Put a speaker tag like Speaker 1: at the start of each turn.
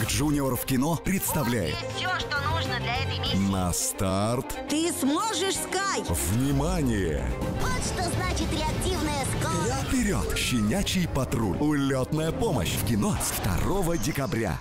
Speaker 1: Ник Джуниор в кино представляет
Speaker 2: Есть все, что нужно для этой миссии.
Speaker 1: На старт!
Speaker 3: Ты сможешь, Скай?
Speaker 1: Внимание!
Speaker 2: Вот что значит реактивная скорость.
Speaker 1: Вперед! Щенячий патруль. Улетная помощь в кино с 2 декабря.